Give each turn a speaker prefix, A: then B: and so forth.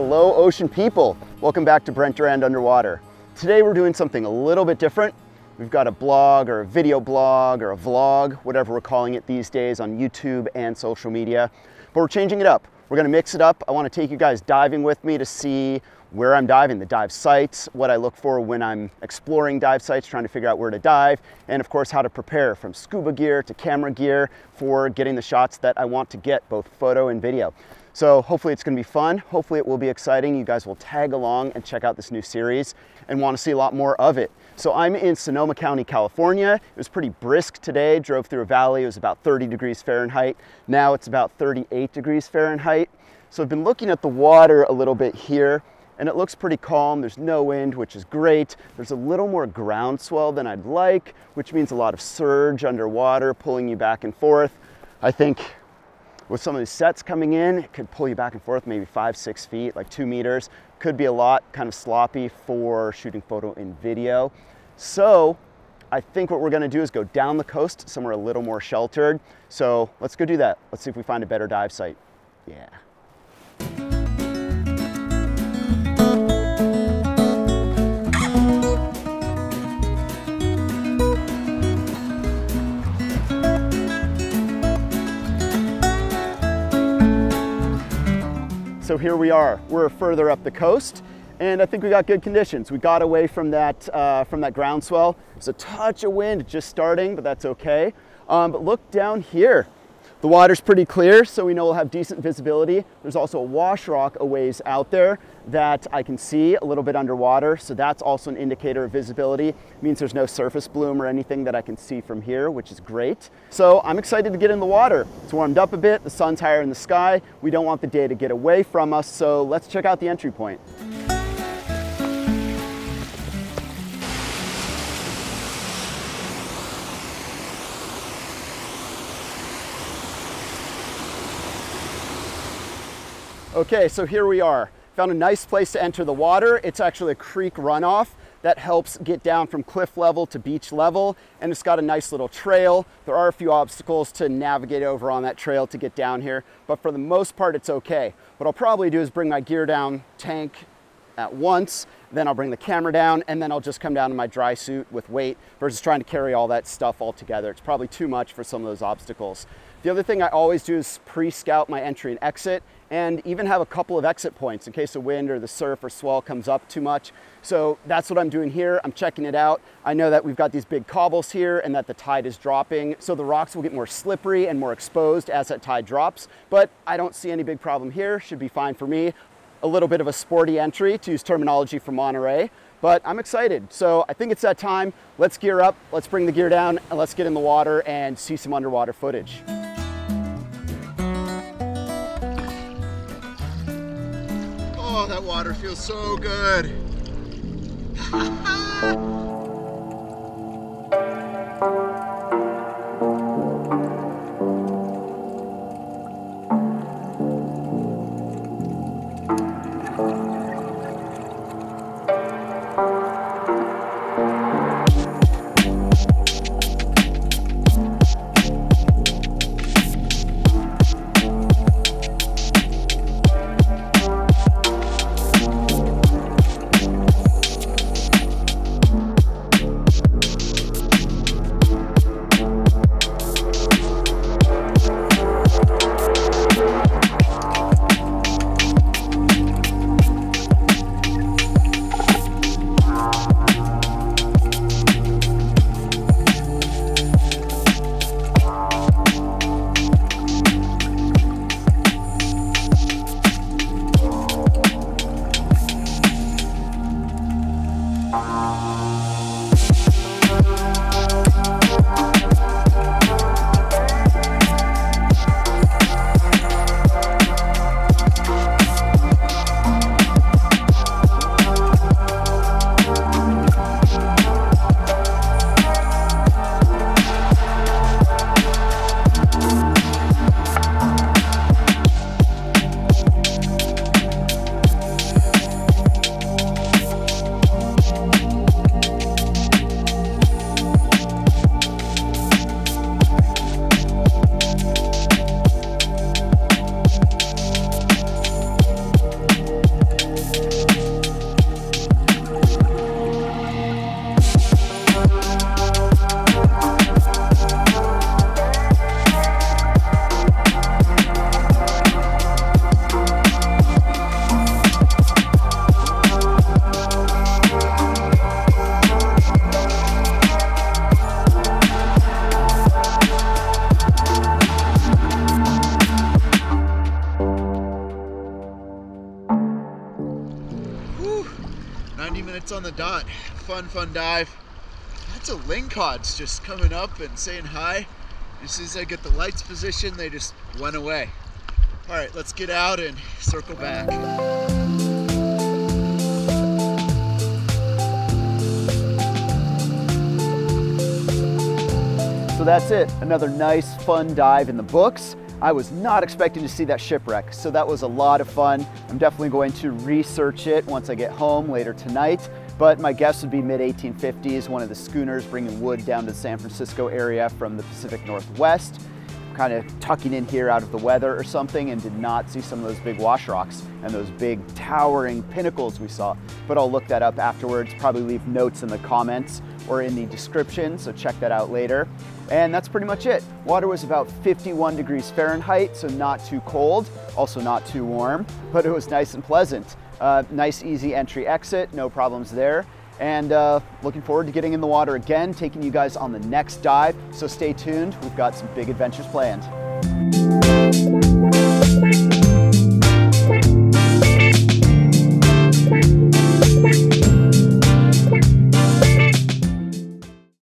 A: Hello, ocean people. Welcome back to Brent Durand Underwater. Today we're doing something a little bit different. We've got a blog or a video blog or a vlog, whatever we're calling it these days on YouTube and social media. But we're changing it up. We're gonna mix it up. I wanna take you guys diving with me to see where I'm diving, the dive sites, what I look for when I'm exploring dive sites, trying to figure out where to dive, and of course how to prepare from scuba gear to camera gear for getting the shots that I want to get, both photo and video. So hopefully it's gonna be fun. Hopefully it will be exciting. You guys will tag along and check out this new series and wanna see a lot more of it. So I'm in Sonoma County, California. It was pretty brisk today. Drove through a valley. It was about 30 degrees Fahrenheit. Now it's about 38 degrees Fahrenheit. So I've been looking at the water a little bit here and it looks pretty calm. There's no wind, which is great. There's a little more groundswell than I'd like, which means a lot of surge underwater pulling you back and forth. I think with some of these sets coming in, it could pull you back and forth maybe five, six feet, like two meters. Could be a lot, kind of sloppy for shooting photo and video. So I think what we're gonna do is go down the coast, somewhere a little more sheltered. So let's go do that. Let's see if we find a better dive site. Yeah. Here we are. We're further up the coast, and I think we got good conditions. We got away from that uh, from that groundswell. There's a touch of wind just starting, but that's okay. Um, but look down here. The water's pretty clear, so we know we'll have decent visibility. There's also a wash rock a ways out there that I can see a little bit underwater, so that's also an indicator of visibility. It means there's no surface bloom or anything that I can see from here, which is great. So I'm excited to get in the water. It's warmed up a bit, the sun's higher in the sky. We don't want the day to get away from us, so let's check out the entry point. Okay, so here we are. Found a nice place to enter the water. It's actually a creek runoff that helps get down from cliff level to beach level and it's got a nice little trail. There are a few obstacles to navigate over on that trail to get down here, but for the most part it's okay. What I'll probably do is bring my gear down tank at once, then I'll bring the camera down and then I'll just come down in my dry suit with weight versus trying to carry all that stuff all together. It's probably too much for some of those obstacles. The other thing I always do is pre-scout my entry and exit and even have a couple of exit points in case the wind or the surf or swell comes up too much. So that's what I'm doing here. I'm checking it out. I know that we've got these big cobbles here and that the tide is dropping. So the rocks will get more slippery and more exposed as that tide drops. But I don't see any big problem here. Should be fine for me. A little bit of a sporty entry to use terminology from Monterey but I'm excited. So I think it's that time. Let's gear up, let's bring the gear down, and let's get in the water and see some underwater footage.
B: That water feels so good. minutes on the dot. Fun, fun dive. Lots of lingcods just coming up and saying hi. As soon as I get the lights positioned, they just went away. All right, let's get out and circle back.
A: So that's it, another nice fun dive in the books. I was not expecting to see that shipwreck, so that was a lot of fun. I'm definitely going to research it once I get home later tonight, but my guess would be mid-1850s, one of the schooners bringing wood down to the San Francisco area from the Pacific Northwest kind of tucking in here out of the weather or something and did not see some of those big wash rocks and those big towering pinnacles we saw. But I'll look that up afterwards, probably leave notes in the comments or in the description, so check that out later. And that's pretty much it. Water was about 51 degrees Fahrenheit, so not too cold, also not too warm, but it was nice and pleasant. Uh, nice easy entry exit, no problems there and uh, looking forward to getting in the water again, taking you guys on the next dive. So stay tuned, we've got some big adventures planned.